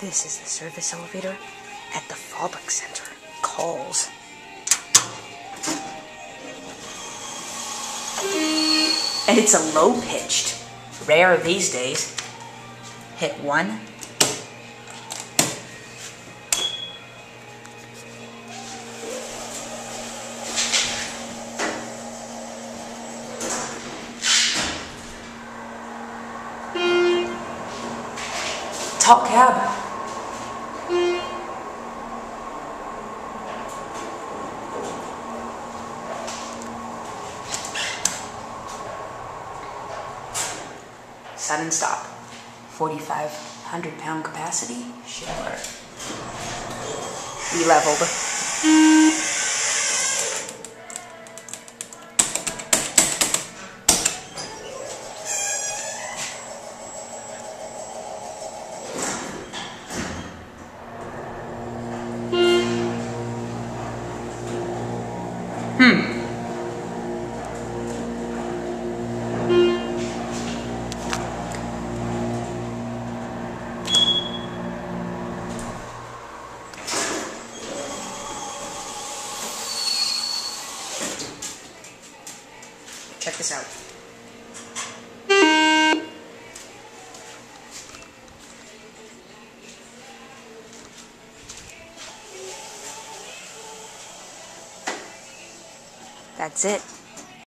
This is the service elevator at the Fallbrook Center. Kohl's. And it's a low pitched. Rare these days. Hit one. Tall cab. Sudden stop. 4,500 pound capacity. Sure. We leveled. Check this out. That's it.